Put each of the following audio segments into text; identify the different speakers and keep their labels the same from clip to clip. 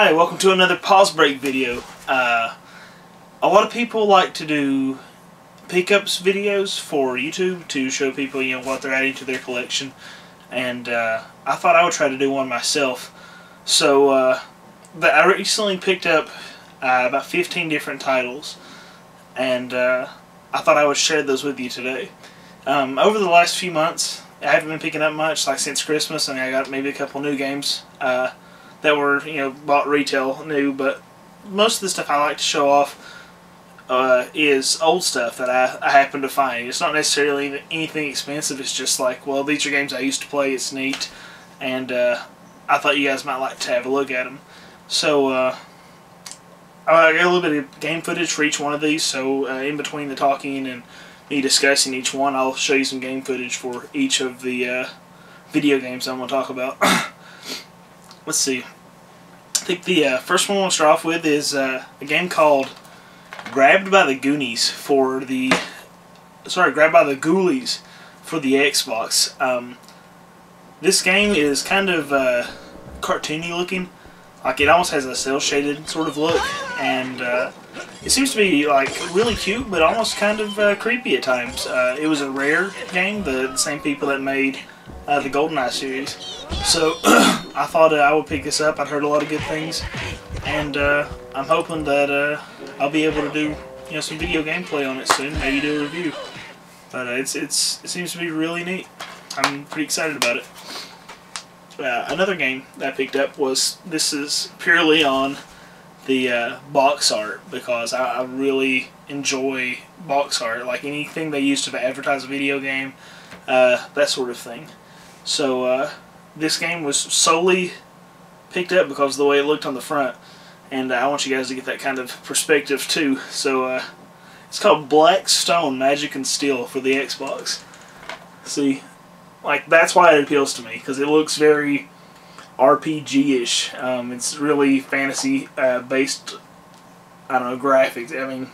Speaker 1: Hi, welcome to another pause break video. Uh, a lot of people like to do pickups videos for YouTube to show people you know what they're adding to their collection, and uh, I thought I would try to do one myself. So uh, I recently picked up uh, about 15 different titles, and uh, I thought I would share those with you today. Um, over the last few months, I haven't been picking up much, like since Christmas. I mean, I got maybe a couple new games uh, that were, you know, bought retail new, but most of the stuff I like to show off uh, is old stuff that I, I happen to find. It's not necessarily anything expensive. It's just like, well, these are games I used to play. It's neat, and uh, I thought you guys might like to have a look at them. So uh, I got a little bit of game footage for each one of these. So uh, in between the talking and me discussing each one, I'll show you some game footage for each of the uh, video games I'm going to talk about. Let's see. I think the uh, first one we'll start off with is uh, a game called Grabbed by the Goonies for the... Sorry, Grabbed by the Ghoulies for the Xbox. Um, this game is kind of uh, cartoony looking. Like it almost has a cel shaded sort of look, and uh, it seems to be like really cute, but almost kind of uh, creepy at times. Uh, it was a Rare game, the, the same people that made uh, the GoldenEye series, so I thought uh, I would pick this up. I'd heard a lot of good things, and uh, I'm hoping that I'll be able to do you know some video gameplay on it soon. Maybe do a review. But it's it's it seems to be really neat. I'm pretty excited about it. Uh, another game that I picked up was this is purely on the uh, box art because I, I, really enjoy box art like anything they use to advertise a video game uh, that sort of thing so uh, this game was solely picked up because of the way it looked on the front and I want you guys to get that kind of perspective too so uh, it's called Blackstone Magic and Steel for the Xbox see like that's why it appeals to me because it looks very RPG-ish. Um, it's really fantasy uh, based. I don't know graphics. I mean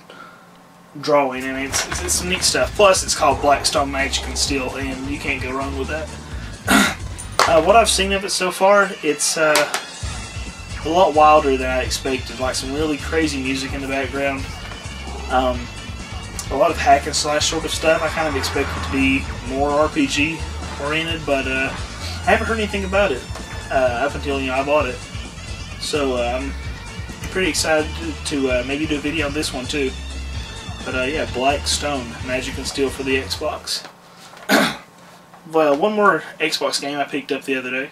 Speaker 1: drawing. I mean it's, it's, it's some neat stuff. Plus it's called Blackstone Magic and Steel, and you can't go wrong with that. Uh, what I've seen of it so far, it's uh, a lot wilder than I expected. Like some really crazy music in the background. Um, a lot of hack and slash sort of stuff. I kind of expect it to be more RPG oriented, but uh, I haven't heard anything about it uh, up until you know I bought it. So uh, I'm pretty excited to, to uh, maybe do a video on this one too. But yeah, Blackstone, Magic and Steel for the Xbox. Well, one more Xbox game I picked up the other day.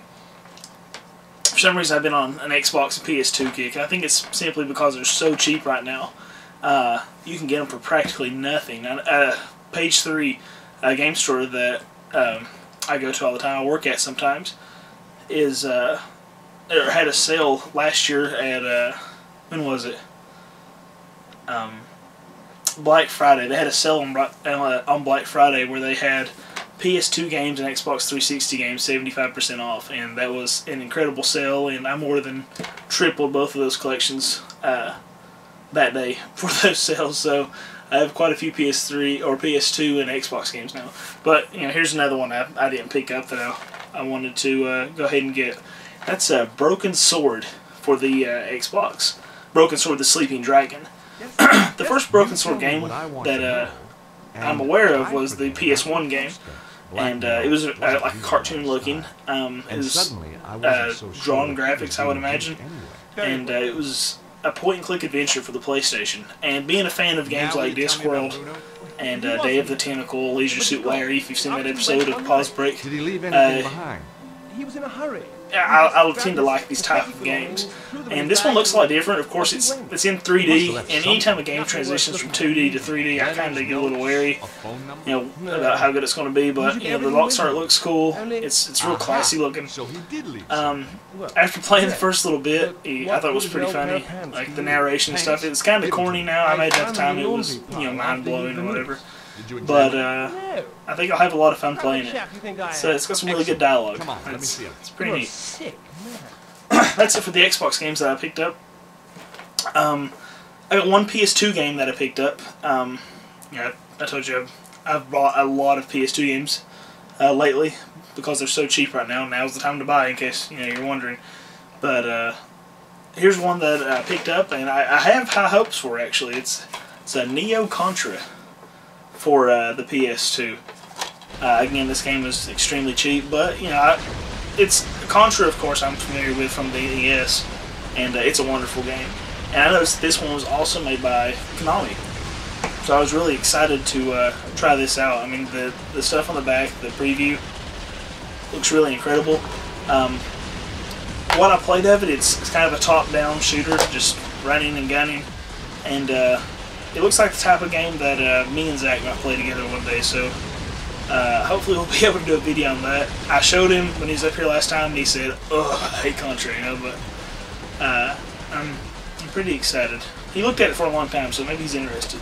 Speaker 1: For some reason, I've been on an Xbox and PS2 kick. I think it's simply because they're so cheap right now. Uh, you can get them for practically nothing. Uh, page 3, a game store that um, I go to all the time, I work at sometimes, is uh, had a sale last year at uh, when was it? Um, Black Friday. They had a sale on uh, on Black Friday where they had PS2 games and Xbox 360 games 75% off, and that was an incredible sale. And I more than tripled both of those collections uh, that day for those sales. So I have quite a few PS3 or PS2 and Xbox games now. But you know, here's another one I, I didn't pick up that I, I wanted to uh, go ahead and get. That's a Broken Sword for the uh, Xbox. Broken Sword: The Sleeping Dragon. the first Broken Sword game that uh, I'm aware of was the PS1 game, and uh, it was uh, like a cartoon looking. Um, it was uh, drawn graphics, I would imagine, and uh, it was a point-and-click adventure for the PlayStation. And being a fan of games like Discworld and uh, Day of the Tentacle, Leisure Suit Larry, if you've seen that episode of Pause Break,
Speaker 2: Did he leave anything uh, behind?
Speaker 3: He was in a hurry.
Speaker 1: I, I tend to like these type of games. And this one looks a lot different. Of course, it's it's in 3D, and anytime a game transitions from 2D to 3D, I kind of get a little wary, you know, about how good it's going to be. But you know, the box art looks cool. It's it's real classy looking. Um, after playing the first little bit, I thought it was pretty funny. Like the narration and stuff. It's kind of corny now. I imagine at the time it was you know mind blowing or whatever. But uh, I think I'll have a lot of fun playing it. So it's got some really good dialogue.
Speaker 2: Come on, let me see it.
Speaker 1: It's pretty neat. Sick That's it for the Xbox games that I picked up. Um, I got one PS2 game that I picked up. Um, yeah, I told you I've, I've bought a lot of PS2 games uh, lately because they're so cheap right now. Now's the time to buy, in case you know you're wondering. But uh, here's one that I picked up, and I, I have high hopes for. Actually, it's it's a Neo Contra for uh, the PS2. Uh, again, this game was extremely cheap, but you know, I, it's Contra. Of course, I'm familiar with from the NES, and uh, it's a wonderful game. And I noticed this one was also made by Konami, so I was really excited to uh, try this out. I mean, the the stuff on the back, the preview, looks really incredible. Um, what I played of it, it's, it's kind of a top-down shooter, just running and gunning, and uh, it looks like the type of game that uh, me and Zach might play together one day. So uh, hopefully we'll be able to do a video on that. I showed him when he was up here last time, and he said, "Oh, I hate Contra," you know, but uh, I'm I'm pretty excited. He looked at it for a long time, so maybe he's interested.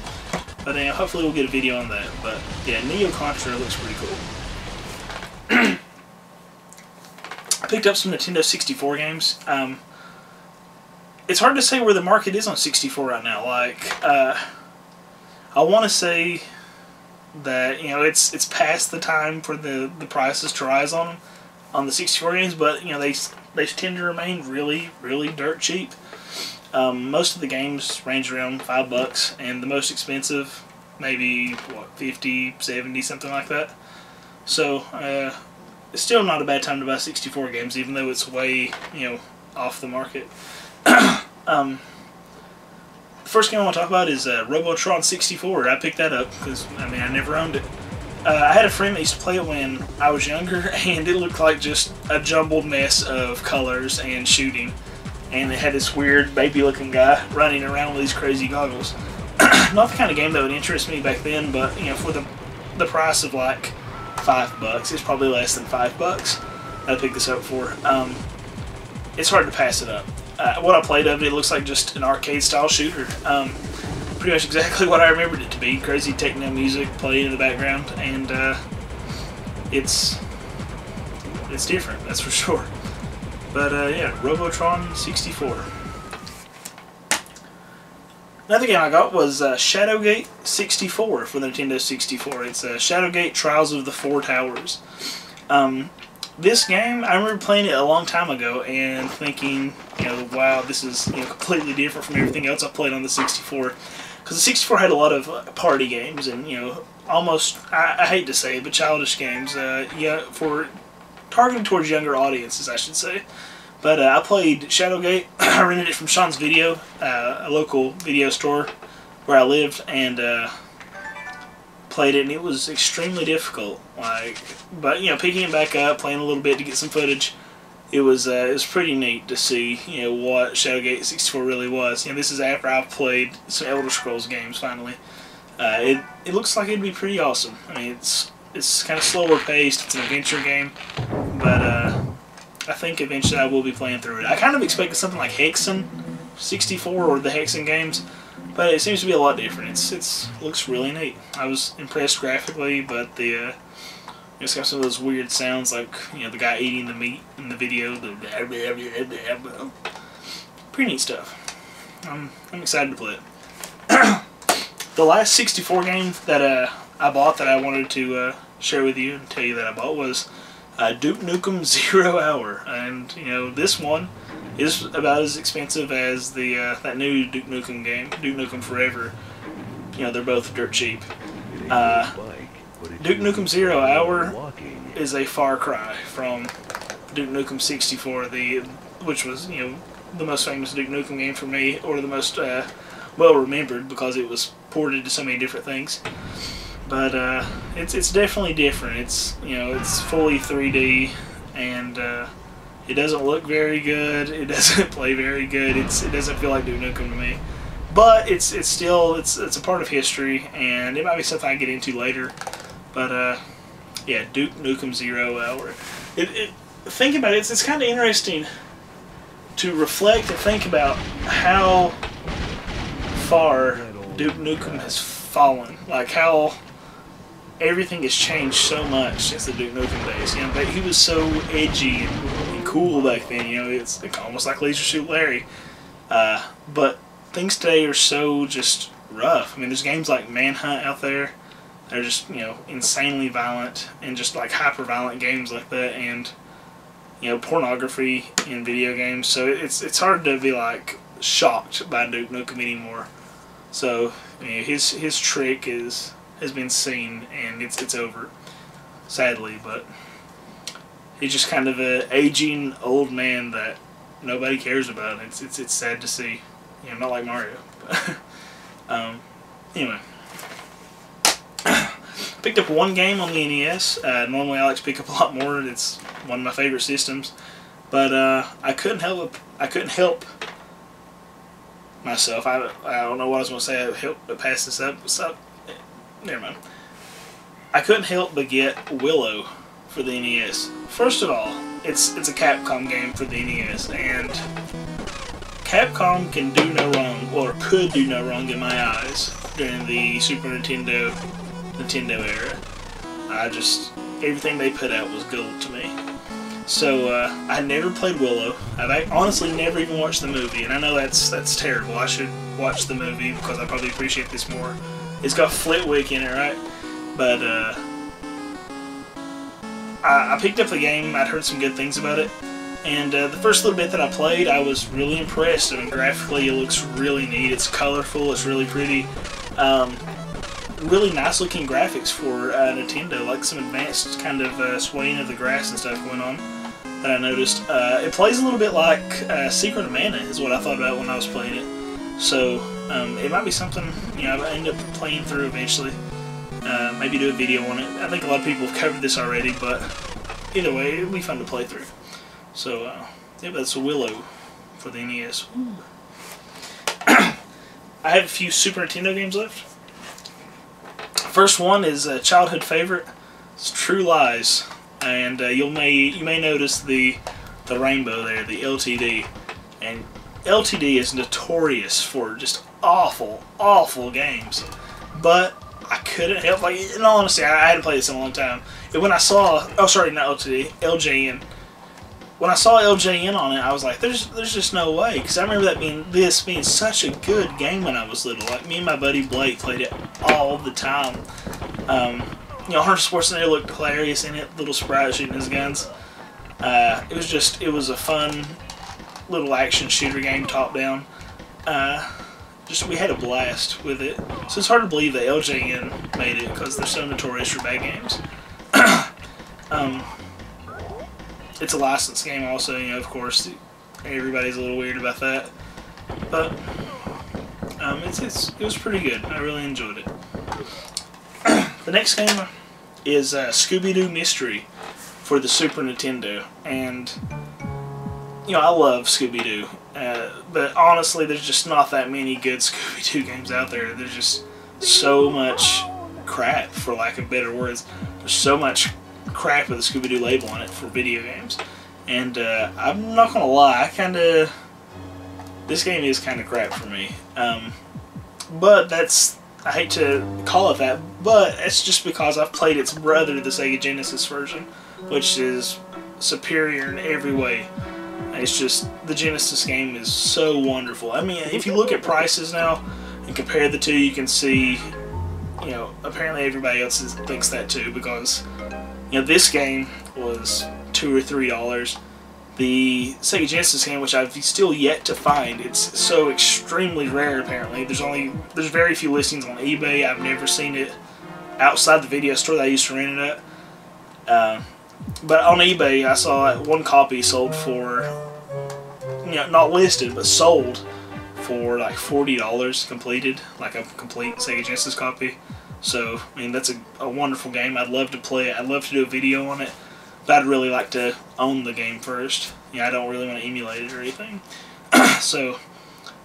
Speaker 1: But uh, hopefully we'll get a video on that. But yeah, Neo Contra looks pretty cool. I picked up some Nintendo 64 games. Um, it's hard to say where the market is on 64 right now. Like, uh, I want to say that you know it's it's past the time for the the prices to rise on on the 64 games, but you know they they tend to remain really really dirt cheap. Um, most of the games range around five bucks, and the most expensive maybe what 50, 70, something like that. So uh, it's still not a bad time to buy 64 games, even though it's way you know off the market. um, first game I want to talk about is uh, Robotron 64. I picked that up because I mean I never owned it. Uh, I had a friend that used to play it when I was younger, and it looked like just a jumbled mess of colors and shooting. And it had this weird baby-looking guy running around with these crazy goggles. Not the kind of game that would interest me back then, but you know, for the the price of like five bucks, it's probably less than five bucks. I picked this up for. Um, it's hard to pass it up. Uh, what I played of it, it looks like just an arcade-style shooter. Um, pretty much exactly what I remembered it to be. Crazy techno music playing in the background, and uh, it's it's different, that's for sure. But uh, yeah, Robotron 64. Another game I got was uh, Shadowgate 64 for the Nintendo 64. It's uh, Shadowgate Trials of the Four Towers. Um, this game, I remember playing it a long time ago and thinking, you know, wow, this is you know, completely different from everything else I played on the 64. Because the 64 had a lot of party games and, you know, almost, I, I hate to say it, but childish games. Uh, yeah, for targeted towards younger audiences, I should say. But uh, I played Shadowgate. I rented it from Sean's Video, uh, a local video store where I lived, and uh, played it. And it was extremely difficult. Like, but you know, picking it back up, playing a little bit to get some footage. It was uh, it was pretty neat to see you know what Shadowgate 64 really was. You know, this is after I've played some Elder Scrolls games finally. Uh, it it looks like it'd be pretty awesome. I mean, it's it's kind of slower paced. It's an adventure game, but uh, I think eventually I will be playing through it. I kind of expected something like Hexen 64 or the Hexen games, but it seems to be a lot different. It's it's looks really neat. I was impressed graphically, but the uh, it's got some of those weird sounds like you know the guy eating the meat in the video. The pretty neat stuff. I'm I'm excited to play it. the last 64 game that uh, I bought that I wanted to uh, share with you and tell you that I bought was uh, Duke Nukem Zero Hour, and you know this one is about as expensive as the uh, that new Duke Nukem game, Duke Nukem Forever. You know they're both dirt cheap. Uh, Duke Nukem Zero Hour is a far cry from Duke Nukem 64, the which was you know the most famous Duke Nukem game for me, or the most uh, well remembered because it was ported to so many different things. But uh, it's it's definitely different. It's you know it's fully 3D and uh, it doesn't look very good. It doesn't play very good. It's it doesn't feel like Duke Nukem to me. But it's it's still it's it's a part of history and it might be something I get into later. But uh, yeah, Duke Nukem Zero Hour. It, it think about it. It's it's kind of interesting to reflect and think about how far Duke Nukem has fallen. Like how everything has changed so much since the Duke Nukem days. You know, but he was so edgy and, cool back then. You know, it's almost like Leisure Suit Larry. Uh, but things today are so just rough. I mean, there's games like Manhunt out there. They're just you know insanely violent and just like hyper violent games like that. And you know, pornography in video games. So it's it's hard to be like shocked by Duke Nukem anymore. So you know, his his trick is has been seen and it's it's over, sadly. But he's just kind of a aging old man that nobody cares about. It's it's it's sad to see. You know, not like Mario. um, anyway. picked up one game on the NES. Uh, normally I like to pick up a lot more. It's one of my favorite systems. But uh, I couldn't help I couldn't help myself. I, I don't know what I was going to say. I help but pass this up. So, never mind. I couldn't help but get Willow for the NES. First of all, it's it's a Capcom game for the NES, and Capcom can do no wrong, or could do no wrong in my eyes during the Super Nintendo Nintendo era. I just everything they put out was gold to me. So uh, I never played Willow. I've honestly never even watched the movie, and I know that's that's terrible. I should watch the movie because I probably appreciate this more. It's got Flitwick in it, right? But uh, I, picked up the game. I'd heard some good things about it, and uh, the first little bit that I played, I was really impressed. I mean, graphically, it looks really neat. It's colorful. It's really pretty. Um, really nice looking graphics for uh, Nintendo, like some advanced kind of uh, swaying of the grass and stuff going on that I noticed. Uh, it plays a little bit like uh, Secret of Mana is what I thought about when I was playing it. So um, it might be something you know I end up playing through eventually. Uh, maybe do a video on it. I think a lot of people have covered this already, but either way, it'll be fun to play through. So uh, yeah, that's Willow for the NES. I have a few Super Nintendo games left. First one is a childhood favorite. It's True Lies, and uh, you may you may notice the the rainbow there, the LTD, and LTD is notorious for just awful, awful games. But couldn't help like in all honesty, I, I hadn't played this in a long time. And when I saw oh sorry not LTD, LJN. When I saw LJN on it, I was like, "There's, there's just no way." Because I remember that being this being such a good game when I was little. Like me and my buddy Blake played it all the time. Um, you know, Arnold Schwarzenegger looked hilarious in it, little sprite shooting his guns. Uh, it was just, it was a fun little action shooter game, top down. Uh, just we had a blast with it. So it's hard to believe that LJN made it because they're so notorious for bad games. um, it's a licensed game, also. You know, of course, everybody's a little weird about that, but um, it's, it's it was pretty good. I really enjoyed it. the next game is uh, Scooby-Doo Mystery for the Super Nintendo, and you know I love Scooby-Doo, uh, but honestly, there's just not that many good Scooby-Doo games out there. There's just so much crap, for lack of better words. There's so much crap with the Scooby-Doo label on it for video games, and uh, I'm not gonna lie, I kind of this game is kind of crap for me. Um, but that's I hate to call it that, but it's just because I've played its brother, the Sega Genesis version, which is superior in every way. It's just the Genesis game is so wonderful. I mean, if you look at prices now and compare the two, you can see, you know, apparently everybody else is, thinks that too because, you know, this game was two or three dollars the Sega Genesis game, which I've still yet to find. It's so extremely rare, apparently. There's only there's very few listings on eBay. I've never seen it outside the video store that I used to rent it at. Uh, but on eBay, I saw one copy sold for, you know, not listed, but sold for like $40 completed, like a complete Sega Genesis copy. So, I mean, that's a, a wonderful game. I'd love to play it. I'd love to do a video on it. But I'd really like to own the game first. Yeah, I don't really want to emulate it or anything. so,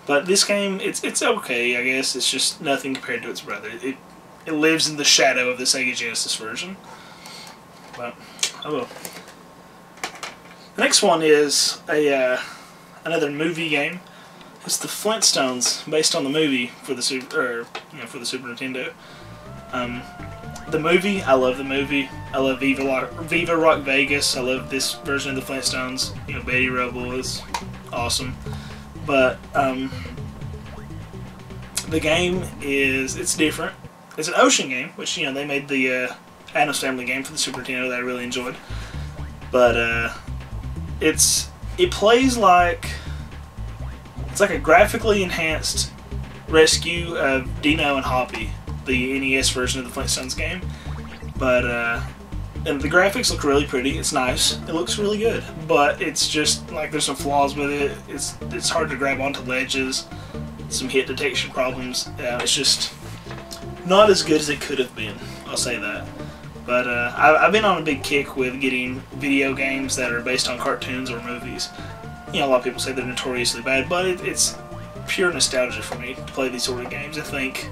Speaker 1: but this game, it's it's okay, I guess. It's just nothing compared to its brother. It it lives in the shadow of the Sega Genesis version. But oh well. The next one is a uh, another movie game. It's the Flintstones, based on the movie for the super, you know, for the Super Nintendo. Um, the movie, I love the movie. I love Viva Rock, Viva Rock Vegas. I love this version of the Flintstones. You know, Betty Rubble is awesome. But um, the game is it's different. It's an Ocean game, which you know they made the uh, Addams Family game for the Super Nintendo that I really enjoyed. But uh, it's it plays like it's like a graphically enhanced rescue of Dino and Hoppy, the NES version of the Flintstones game. But uh, and the graphics look really pretty. It's nice. It looks really good. But it's just like there's some flaws with it. It's it's hard to grab onto ledges. Some hit detection problems. Yeah, it's just not as good as it could have been. I'll say that. But uh, I, I've been on a big kick with getting video games that are based on cartoons or movies. You know, a lot of people say they're notoriously bad, but it, it's pure nostalgia for me to play these sort of games. I think,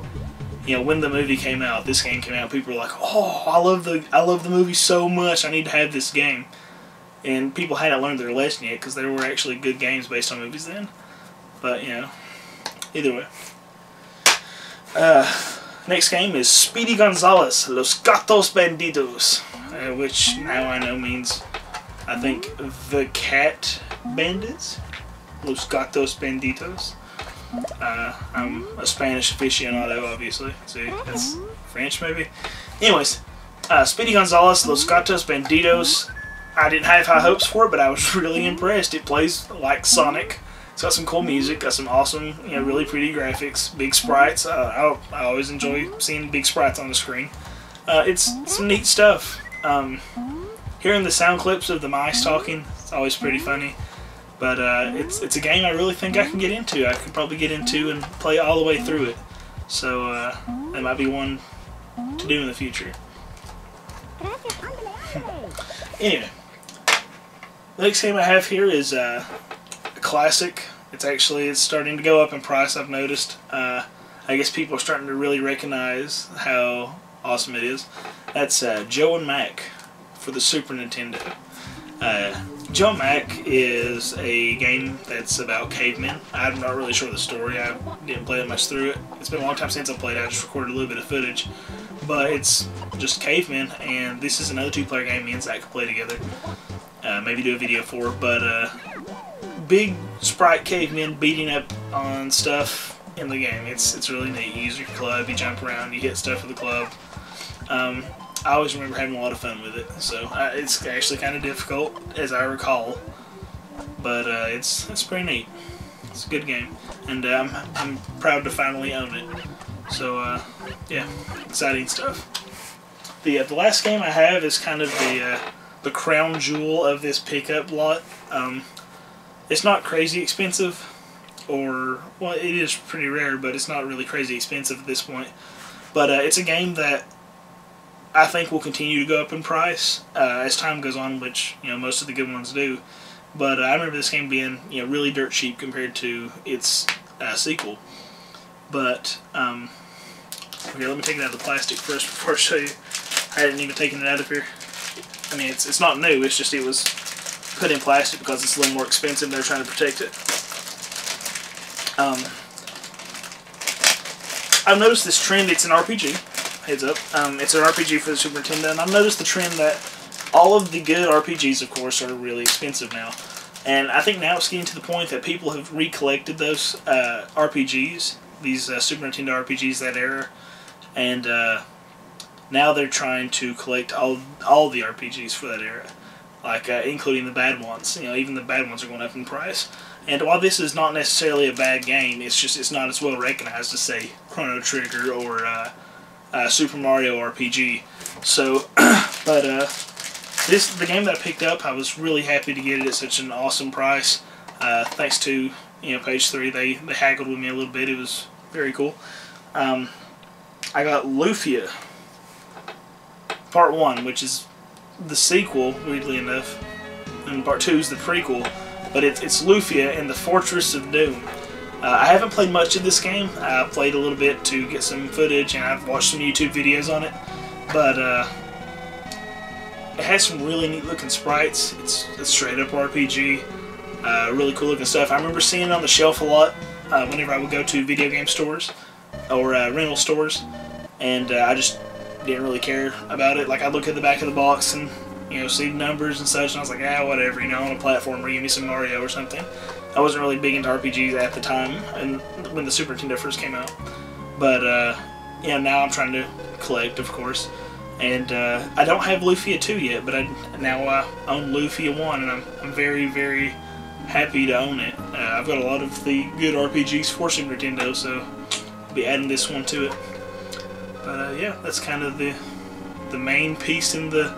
Speaker 1: you know, when the movie came out, this game came out, people were like, "Oh, I love the I love the movie so much. I need to have this game." And people hadn't learned their lesson yet because there were actually good games based on movies then. But you know, either way. Uh, next game is Speedy Gonzales, Los Gatos Bandidos, uh, which now I know means, I think, the cat bandits. Los Gatos Banditos. Uh, I'm a Spanish aficionado, obviously. See, that's French, maybe. Anyways, uh, Speedy Gonzales, Los Gatos Bandidos. I didn't have high hopes for it, but I was really impressed. It plays like Sonic. It's got some cool music, got some awesome, you know, really pretty graphics, big sprites. Uh, I, I always enjoy seeing big sprites on the screen. Uh, it's some neat stuff. Um, hearing the sound clips of the mice talking, it's always pretty funny. But uh, it's it's a game I really think I can get into. I could probably get into and play all the way through it. So uh, that might be one to do in the future. anyway, the next game I have here is uh, a classic. It's actually it's starting to go up in price. I've noticed. Uh, I guess people are starting to really recognize how awesome it is. That's uh, Joe and Mac for the Super Nintendo. Uh, Joe Mac is a game that's about cavemen. I'm not really sure of the story. I didn't play that much through it. It's been a long time since I played. I just recorded a little bit of footage, but it's just cavemen. And this is another two-player game. Me and Zach can play together. Uh, maybe do a video for. But uh, big sprite cavemen beating up on stuff in the game. It's it's really neat. You use your club. You jump around. You hit stuff with the club. Um, I always remember having a lot of fun with it. So uh, it's actually kind of difficult, as I recall, but uh, it's it's pretty neat. It's a good game, and I'm I'm proud to finally own it. So uh, yeah, exciting stuff. The uh, the last game I have is kind of the uh, the crown jewel of this pickup lot. Um, it's not crazy expensive, or well, it is pretty rare, but it's not really crazy expensive at this point. But it's a game that I think will continue to go up in price uh, as time goes on, which you know most of the good ones do. But uh, I remember this game being you know really dirt cheap compared to its uh, sequel. But um, okay, let me take it out of the plastic first before I show you. I hadn't even taken it out of here. I mean, it's it's not new. It's just it was put in plastic because it's a little more expensive. They're trying to protect it. Um, I've noticed this trend. It's an RPG heads up. Um, it's an RPG for the Super Nintendo, and I've noticed the trend that all of the good RPGs, of course, are really expensive now. And I think now it's getting to the point that people have recollected those uh, RPGs, these uh, Super Nintendo RPGs that era, and uh, now they're trying to collect all all the RPGs for that era, like uh, including the bad ones. You know, even the bad ones are going up in price. And while this is not necessarily a bad game, it's just it's not as well recognized as say Chrono Trigger or uh, uh, Super Mario RPG. So, but uh, this the game that I picked up. I was really happy to get it at such an awesome price. Uh, thanks to you know Page Three, they they haggled with me a little bit. It was very cool. Um, I got Lufia Part One, which is the sequel, weirdly enough, and Part Two is the prequel. But it, it's Lufia and the Fortress of Doom. Uh, I haven't played much of this game. I played a little bit to get some footage, and I've watched some YouTube videos on it. But uh, it has some really neat looking sprites. It's a straight up RPG. Uh, really cool looking stuff. I remember seeing it on the shelf a lot uh, whenever I would go to video game stores or uh, rental stores, and uh, I just didn't really care about it. Like I'd look at the back of the box and you know see numbers and such, and I was like, ah, whatever. You know, on a platformer, give me some Mario or something. I wasn't really big into RPGs at the time, and when the Super Nintendo first came out. But uh, you know, now I'm trying to collect, of course. And uh, I don't have Lufia 2 yet, but I now I own Lufia 1, and I'm, I'm very, very happy to own it. Uh, I've got a lot of the good RPGs for Super Nintendo, so I'll be adding this one to it. But uh, yeah, that's kind of the the main piece in the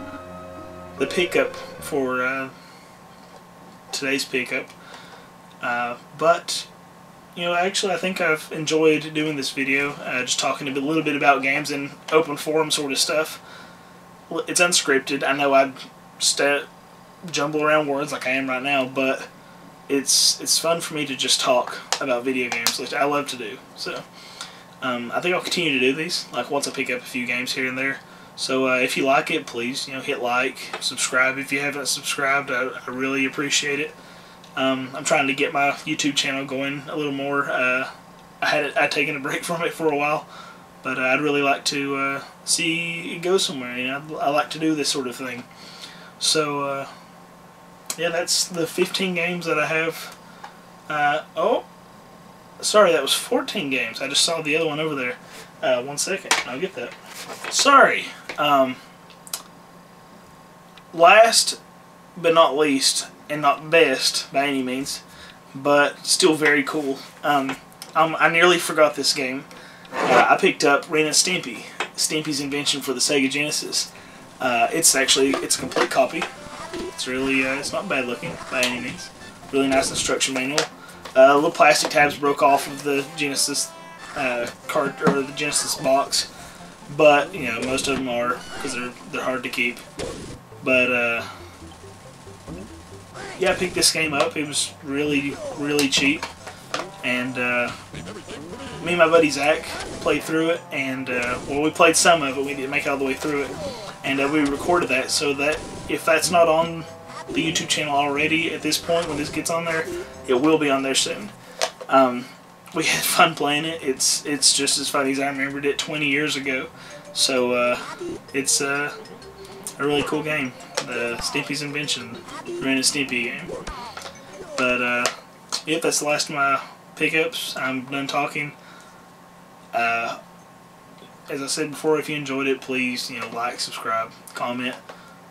Speaker 1: the pickup for uh, today's pickup. Uh, but you know, actually, I think I've enjoyed doing this video, uh, just talking a little bit about games and open forum sort of stuff. It's unscripted. I know I jumble around words like I am right now, but it's it's fun for me to just talk about video games, which I love to do. So um, I think I'll continue to do these, like once I pick up a few games here and there. So uh, if you like it, please you know hit like, subscribe if you haven't subscribed. I, I really appreciate it. Um, I'm trying to get my YouTube channel going a little more. Uh, I had I'd taken a break from it for a while, but uh, I'd really like to uh, see it go somewhere. You know, I like to do this sort of thing. So uh, yeah, that's the 15 games that I have. Uh, oh, sorry, that was 14 games. I just saw the other one over there. Uh, one second, I'll get that. Sorry. Um, last but not least, and not best by any means, but still very cool. Um, I nearly forgot this game. Uh, I picked up Ren and Stimpy, Stimpy's invention for the Sega Genesis. Uh, it's actually it's a complete copy. It's really uh, it's not bad looking by any means. Really nice instruction manual. Uh, little plastic tabs broke off of the Genesis uh, card or the Genesis box, but you know most of them are because they're they're hard to keep. But uh, yeah, I picked this game up. It was really, really cheap. And uh, me and my buddy Zach played through it. And, uh, well, we played some of it. We didn't make it all the way through it. And uh, we recorded that so that if that's not on the YouTube channel already at this point, when this gets on there, it will be on there soon. Um, we had fun playing it. It's it's just as funny as I remembered it 20 years ago. So uh, it's uh, a really cool game. The Stimpy's Invention, Ren and Stimpy game. But, uh, yep, that's the last of my pickups. I'm done talking. Uh, as I said before, if you enjoyed it, please, you know, like, subscribe, comment.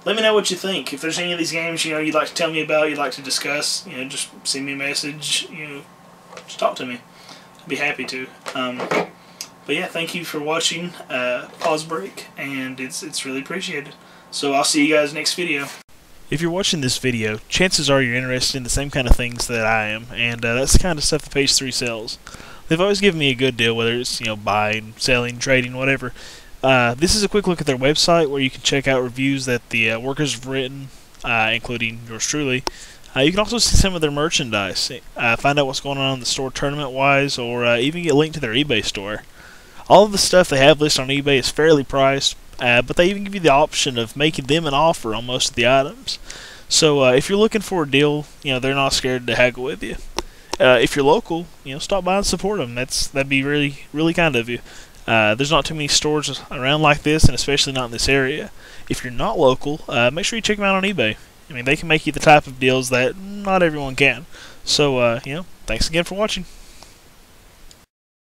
Speaker 1: Let me know what you think. If there's any of these games, you know, you'd like to tell me about, you'd like to discuss, you know, just send me a message, you know, just talk to me. I'd be happy to. Um, but yeah, thank you for watching uh, Pause Break, and it's it's really appreciated. So I'll see you guys next video. If you're watching this video, chances are you're interested in the same kind of things that I am, and uh, that's the kind of stuff that Page 3 sells. They've always given me a good deal, whether it's you know buying, selling, trading, whatever. Uh, this is a quick look at their website where you can check out reviews that the uh, workers have written, uh, including yours truly. Uh, you can also see some of their merchandise, uh, find out what's going on in the store tournament-wise, or even get linked to their eBay store. All of the stuff they have listed on eBay is fairly priced, uh, but they even give you the option of making them an offer on most of the items. So uh, if you're looking for a deal, you know they're not scared to haggle with you. Uh, if you're local, you know stop by and support them. That's that'd be really really kind of you. Uh, there's not too many stores around like this, and especially not in this area. If you're not local, uh, make sure you check them out on eBay. I mean, they can make you the type of deals that not everyone can. So, uh, you know, thanks again for watching.